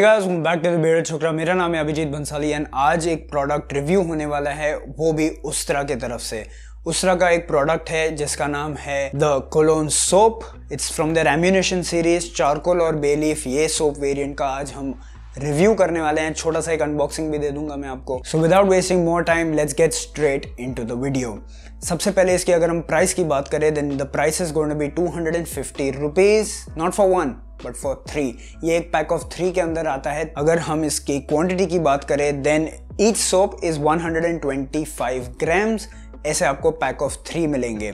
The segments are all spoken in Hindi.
गाइस बैक टू द बेड़ा छोकरा मेरा नाम है अभिजीत बंसाली एंड आज एक प्रोडक्ट रिव्यू होने वाला है, वो भी उस्तरा की तरफ़ से। उस्तरा का एक प्रोडक्ट है, जिसका नाम है the cologne soap it's from their ammunition series charcoal और बेलीफ ये सोप वेरिएंट का आज हम रिव्यू करने वाले हैं। छोटा सा एक अनबॉक्सिंग भी दे दूँगा मैं आपको। So without wasting more time let's get straight into the video सबसे पहले इसकी अगर हम प्राइस की बात करें then the price is going to be 250 rupees not for one but for three ये एक पैक ऑफ़ थ्री के अंदर आता है। अगर हम इसकी क्वांटिटी की बात करें then each soap is 125 grams ऐसे आपको पैक ऑफ़ थ्री मिलेंगे।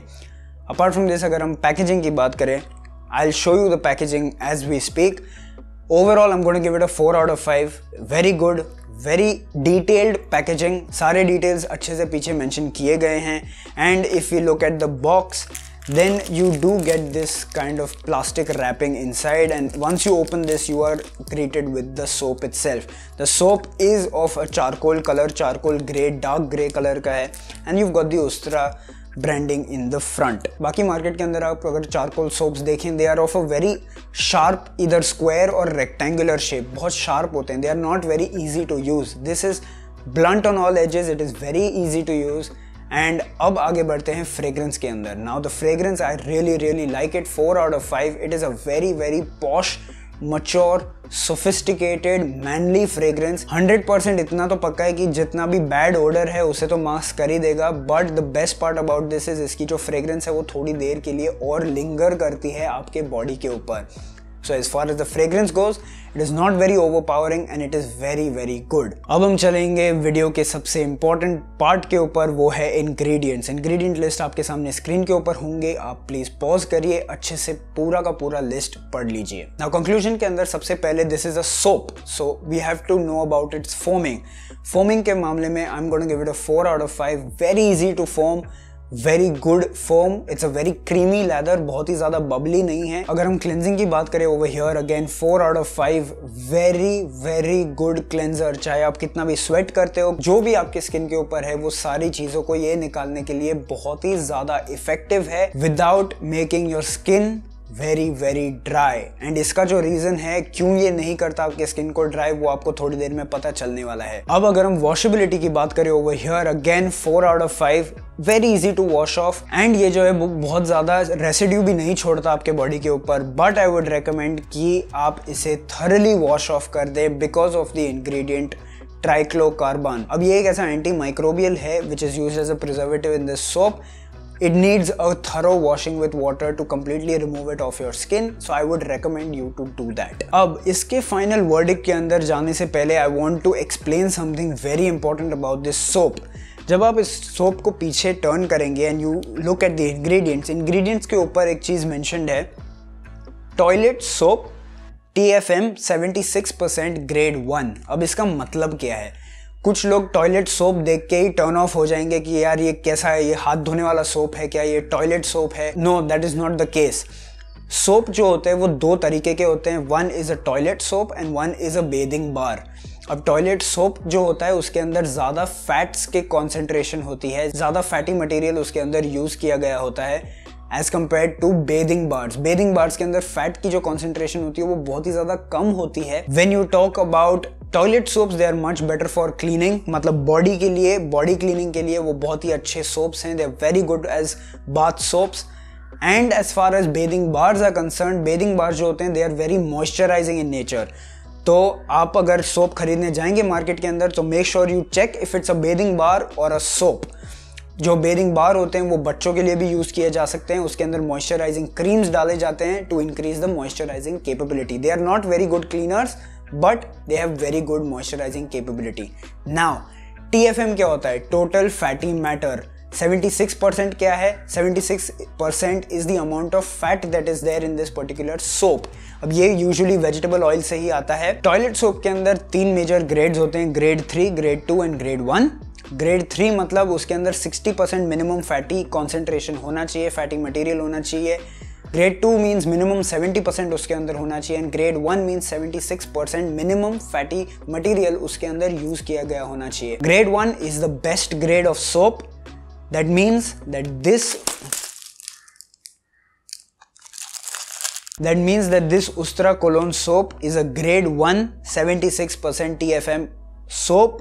अपार्ट फ्रॉम दिस अगर हम पैकेजिंग की बात करें I show you the packaging as we speak overall to give it a 4 out of 5. Very good, very detailed packaging सारे डिटेल्स अच्छे से पीछे मेंशन किए गए हैं। And if you look at the box then you do get this kind of plastic wrapping inside and once you open this you are greeted with the soap itself the soap is of a charcoal color charcoal gray dark gray color का है and you've got the Ustra branding in the front बाकी मार्केट के अंदर आप अगर चारकोल सोप्स देखें they are of a very sharp इधर स्क्वायर और रेक्टेंगुलर शेप बहुत शार्प होते हैं they are not very easy to use this is blunt on all edges it is very easy to use And अब आगे बढ़ते हैं फ्रेग्रेंस के अंदर. Now the fragrance I really really like it four out of five it is a very very posh mature sophisticated manly fragrance 100% इतना तो पक्का है कि जितना भी बैड ऑर्डर है, उसे तो मास्क कर ही देगा. But the best part about this is इसकी जो फ्रेग्रेंस है, वो थोड़ी देर के लिए और लिंगर करती है आपके बॉडी के ऊपर. So as far as the fragrance goes it is not very overpowering and it is very very good अब हम चलेंगे वीडियो के सबसे इंपॉर्टेंट पार्ट के ऊपर, वो है इंग्रेडिएंट्स इंग्रेडिएंट लिस्ट आपके सामने स्क्रीन के ऊपर होंगे। आप प्लीज़ पॉज करिए, अच्छे से पूरा का पूरा लिस्ट पढ़ लीजिए। नाउ कंक्लूजन के अंदर सबसे पहले this is a soap so we have to know about its foaming foaming के मामले में I am going give it a four out of five very easy to form very good foam it's a very creamy lather बहुत ही ज़्यादा बबली नहीं है। अगर हम क्लेंजिंग की बात करें over here again four out of five very very good cleanser चाहे आप कितना भी स्वेट करते हो, जो भी आपके स्किन के ऊपर है, वो सारी चीज़ों को ये निकालने के लिए बहुत ही ज़्यादा इफ़ेक्टिव है। Without making your skin very very dry and इसका जो रीजन है, क्यों ये नहीं करता आपके स्किन को ड्राई वो आपको थोड़ी देर में पता चलने वाला है। अब अगर हम वॉशेबिलिटी की बात करें over here again four out of five very easy to wash off and ये जो है बहुत ज़्यादा रेसिड्यू भी नहीं छोड़ता आपके बॉडी के ऊपर। बट आई वुड रिकमेंड कि आप इसे थरली वॉश ऑफ़ कर दे because of the ingredient triclocarban अब ये एक ऐसा एंटी माइक्रोबियल है which is use as a preservative in this soap it needs a thorough washing with water to completely remove it off your skin so I would recommend you to do that अब इसके final verdict के अंदर जाने से पहले I want to explain something very important about this soap जब आप इस सोप को पीछे टर्न करेंगे and you look at the ingredients ingredients के ऊपर एक चीज़ मेंशनड है toilet soap T F M seventy six percent grade one अब इसका मतलब क्या है कुछ लोग टॉयलेट सोप देख के ही टर्न ऑफ़ हो जाएँगे कि यार ये कैसा है, ये हाथ धोने वाला सोप है क्या, ये टॉयलेट सोप है? No that is not the case soap जो होते हैं वो दो तरीके के होते हैं। One is a toilet soap and one is a bathing bar अब टॉयलेट सोप जो होता है, उसके अंदर ज़्यादा फैट्स के कॉन्सेंट्रेशन होती है। ज़्यादा फैटी मटेरियल उसके अंदर यूज़ किया गया होता है। As compared to bathing bars bathing bars के अंदर फैट की जो कॉन्सेंट्रेशन होती है, वो बहुत ही ज़्यादा कम होती है. When you talk about toilet soaps they are much better for cleaning मतलब बॉडी के लिए बॉडी क्लीनिंग के लिए वो बहुत ही अच्छे सोप्स हैं. They are very good as bath soaps and as far as bathing bars are concern bathing bars जो होते हैं they are very moisturising in nature तो आप अगर सोप खरीदने जाएँगे मार्केट के अंदर तो make sure you check if it's a bathing bar और अ सोप जो बेरिंग बार होते हैं, वो बच्चों के लिए भी यूज़ किए जा सकते हैं। उसके अंदर मॉइस्चराइजिंग क्रीम्स डाले जाते हैं to increase the moisturising capability they are not very good cleaners but they have very good moisturising capability now TFM क्या होता है? टोटल फैटी मैटर 76% क्या है? 76% is the amount of fat that is there in this particular soap अब ये यूजुअली वेजिटेबल ऑयल से ही आता है। टॉयलेट सोप के अंदर तीन मेजर ग्रेड्स होते हैं grade three grade two and grade one grade three मतलब उसके अंदर 60 परसेंट मिनिमम फैटी कॉन्सेंट्रेशन होना चाहिए फैटी मटेरियल होना चाहिए। Grade two means minimum 70 percent उसके अंदर होना चाहिए and grade one means 76 percent minimum fatty material उसके अंदर यूज़ किया गया होना चाहिए। Grade one is the best grade of soap that means that this That means that this Ustra cologne soap is a grade 1 76% TFM soap.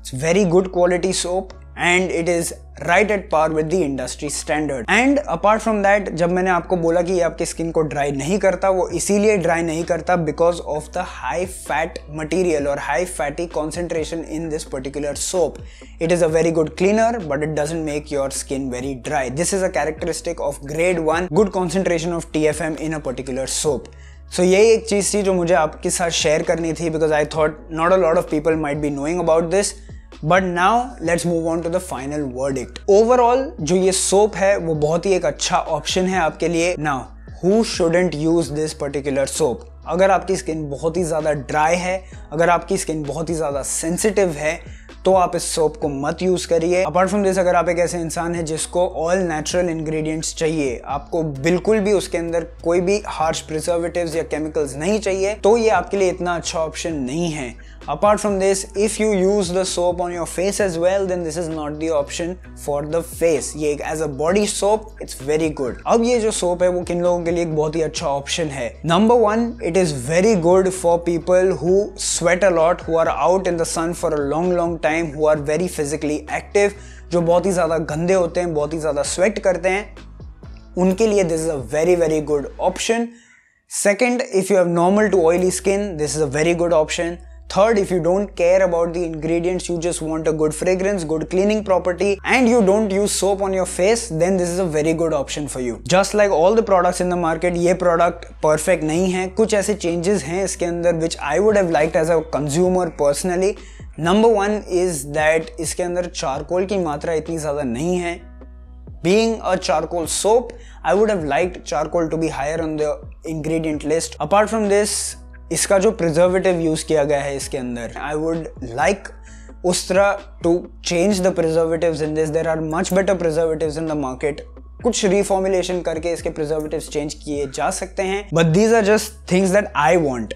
It's very good quality soap and it is right at par with the industry standard and apart from that जब मैंने आपको बोला कि ये आपके स्किन को ड्राई नहीं करता, वो इसीलिए ड्राई नहीं करता because of the high fat material और high fatty concentration in this particular soap it is a very good cleaner but it doesn't make your skin very dry this is a characteristic of grade one good concentration of T F M in a particular soap so यही एक चीज़ थी जो मुझे आपके साथ शेयर करनी थी because I thought not a lot of people might be knowing about this but now let's move on to the final verdict overall जो ये सोप है, वो बहुत ही एक अच्छा ऑप्शन है आपके लिए. Now who shouldn't use this particular soap अगर आपकी स्किन बहुत ही ज़्यादा ड्राई है, अगर आपकी स्किन बहुत ही ज़्यादा सेंसिटिव है तो आप इस सोप को मत यूज़ करिए. अपार्ट फ्रॉम दिस अगर आप एक ऐसे इंसान है जिसको ऑल नेचुरल इंग्रेडिएंट्स चाहिए, आपको बिल्कुल भी उसके अंदर कोई भी हार्श प्रिजर्वेटिव्स या केमिकल्स नहीं चाहिए तो ये आपके लिए इतना अच्छा ऑप्शन नहीं है. Apart from this if you use the soap on your face as well then this is not the option for the face ये as a body soap it's very good अब ये जो soap है वो किन लोगों के लिए एक बहुत ही अच्छा option है number one it is very good for people who sweat a lot who are out in the sun for a long long time who are very physically active जो बहुत ही ज़्यादा गंदे होते हैं बहुत ही ज़्यादा स्वेट करते हैं उनके लिए this is a very very good option second if you have normal to oily skin this is a very good option third if you don't care about the ingredients you just want a good fragrance good cleaning property and you don't use soap on your face then this is a very good option for you just like all the products in the market ये प्रोडक्ट परफेक्ट नहीं है. कुछ ऐसे चेंजेस हैं इसके अंदर which I would have like as a consumer personally number one is that इसके अंदर चारकोल की मात्रा इतनी ज़्यादा नहीं है. Being a charcoal soap I would have like charcoal to be higher on the ingredient list apart from this इसका जो प्रिजर्वेटिव यूज़ किया गया है इसके अंदर आई वुड लाइक उस तरह to change the preservative in this there are much better preservative in the market कुछ रिफॉर्मुलेशन करके इसके प्रिजर्वेटिव चेंज किए जा सकते हैं. But these are just things that I want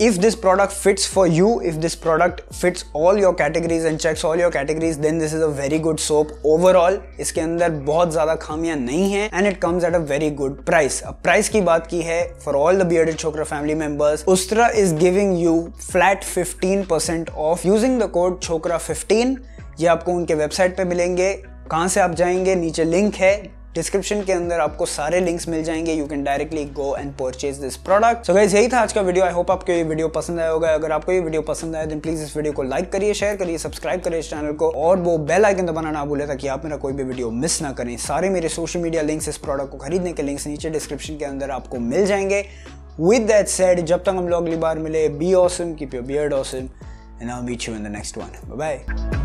if this product fits for you if this product fits all your categories and checks all your categories then this is a very good soap overall इसके अंदर बहुत ज़्यादा खामियाँ नहीं है and it comes at a very good price अब price की बात की है for all the bearded chokra family members Ustra is giving you flat 15% off using the code chokra 15 ये आपको उनके वेबसाइट पे मिलेंगे कहाँ से आप जाएँगे नीचे लिंक है डिस्क्रिप्शन के अंदर आपको सारे लिंक्स मिल जाएँगे। You can directly go and purchase this product so guys यही था आज का वीडियो आई होप आपको ये वीडियो पसंद आया होगा। अगर आपको ये वीडियो पसंद आया देन प्लीज़ इस वीडियो को लाइक करिए शेयर करिए सब्सक्राइब करिए इस चैनल को और वो बेल आइकन दबाना ना भूले ताकि आप मेरा कोई भी वीडियो मिस ना करें। सारे मेरे सोशल मीडिया लिंक्स इस प्रोडक्ट को खरीदने के लिंक्स नीचे डिस्क्रिप्शन के अंदर आपको मिल जाएँगे। विद दैट सेड जब तक हम लोग अगली बार मिले be awesome keep your beard awesome and I meet you in the next one bye